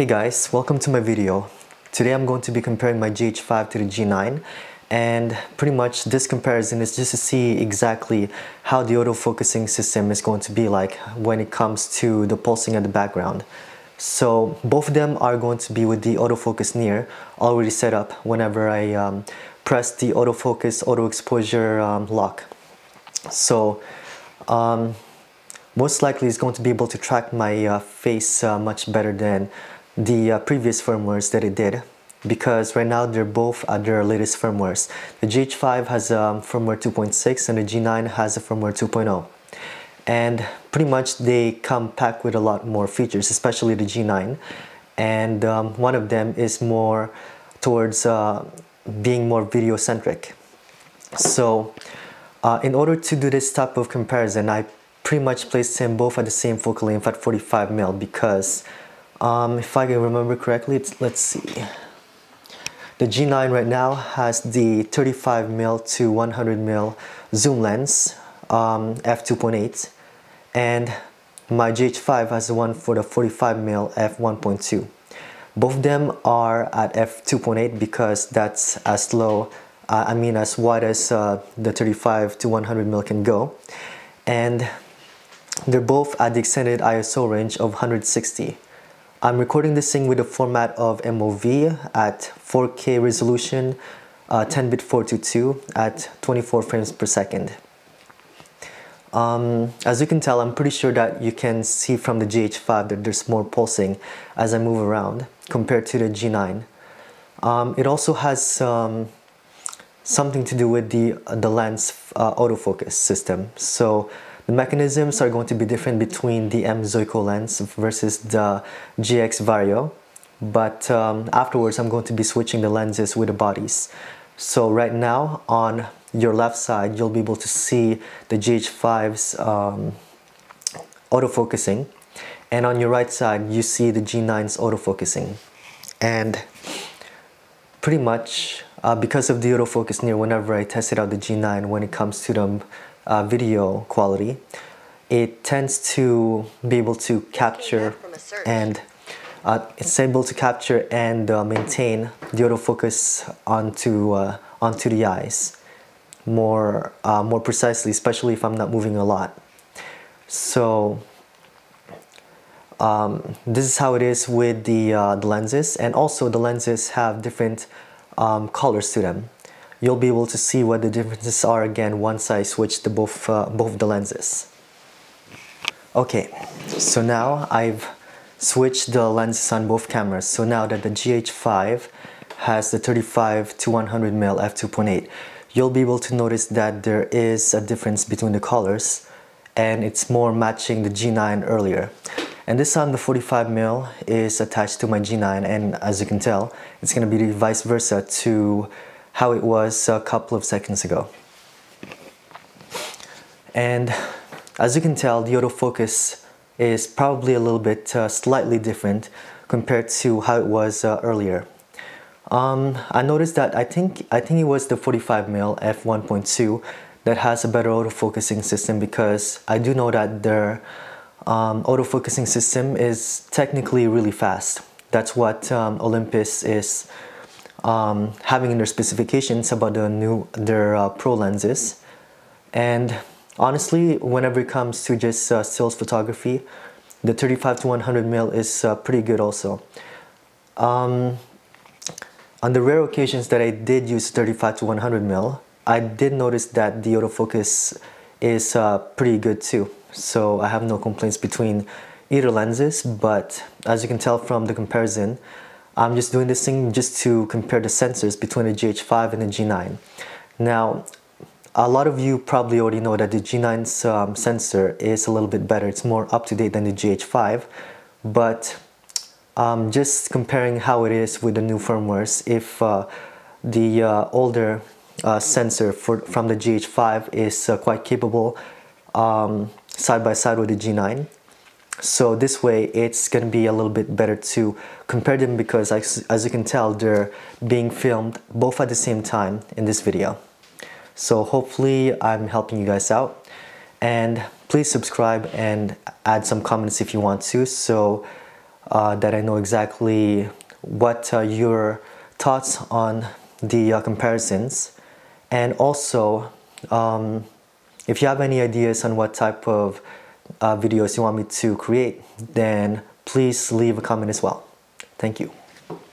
Hey guys, welcome to my video. Today I'm going to be comparing my GH5 to the G9 and pretty much this comparison is just to see exactly how the autofocusing system is going to be like when it comes to the pulsing in the background. So both of them are going to be with the autofocus near already set up whenever I um, press the autofocus auto exposure um, lock. So um, most likely it's going to be able to track my uh, face uh, much better than the uh, previous firmwares that it did because right now they're both at their latest firmwares. The GH5 has um, firmware 2.6 and the G9 has a firmware 2.0 and pretty much they come packed with a lot more features especially the G9 and um, one of them is more towards uh, being more video centric. So uh, in order to do this type of comparison I pretty much placed them both at the same focal length at 45 mil because um, if I can remember correctly, let's see. The G9 right now has the 35 mil to 100 mil zoom lens, um, f2.8, and my GH5 has one for the 45 mil f1.2. Both of them are at f2.8 because that's as low, uh, I mean as wide as uh, the 35 to 100 mil can go. And they're both at the extended ISO range of 160. I'm recording this thing with a format of MOV at 4K resolution, 10-bit uh, 422 at 24 frames per second. Um, as you can tell, I'm pretty sure that you can see from the GH5 that there's more pulsing as I move around compared to the G9. Um, it also has um, something to do with the, the lens uh, autofocus system. So the mechanisms are going to be different between the M Zuiko lens versus the GX Vario, but um, afterwards I'm going to be switching the lenses with the bodies. So right now on your left side you'll be able to see the GH5's um, autofocusing and on your right side you see the G9's autofocusing and pretty much uh, because of the autofocus near whenever I tested out the G9 when it comes to the uh, video quality, it tends to be able to capture and uh, it's able to capture and uh, maintain the autofocus onto uh, onto the eyes more uh, more precisely, especially if I'm not moving a lot. So um, this is how it is with the, uh, the lenses, and also the lenses have different um, colors to them you'll be able to see what the differences are again once I switch to both, uh, both the lenses. Okay, so now I've switched the lenses on both cameras. So now that the GH5 has the 35 to 100 mm f2.8, you'll be able to notice that there is a difference between the colors and it's more matching the G9 earlier. And this on the 45 mm is attached to my G9 and as you can tell, it's going to be vice versa to how it was a couple of seconds ago. And as you can tell, the autofocus is probably a little bit uh, slightly different compared to how it was uh, earlier. Um, I noticed that I think I think it was the 45mm f1.2 that has a better autofocusing system because I do know that their um, autofocusing system is technically really fast. That's what um, Olympus is um, having in their specifications about the new their uh, pro lenses. And honestly whenever it comes to just uh, stills photography the 35 to 100 mil is uh, pretty good also. Um, on the rare occasions that I did use 35 to 100 mil I did notice that the autofocus is uh, pretty good too. So I have no complaints between either lenses but as you can tell from the comparison I'm just doing this thing just to compare the sensors between the GH5 and the G9. Now, a lot of you probably already know that the G9's um, sensor is a little bit better. It's more up to date than the GH5, but um, just comparing how it is with the new firmwares, if uh, the uh, older uh, sensor for, from the GH5 is uh, quite capable um, side by side with the G9, so this way it's going to be a little bit better to compare them because as, as you can tell they're being filmed both at the same time in this video. So hopefully I'm helping you guys out and please subscribe and add some comments if you want to so uh, that I know exactly what uh, your thoughts on the uh, comparisons and also um, if you have any ideas on what type of uh, videos you want me to create then please leave a comment as well. Thank you.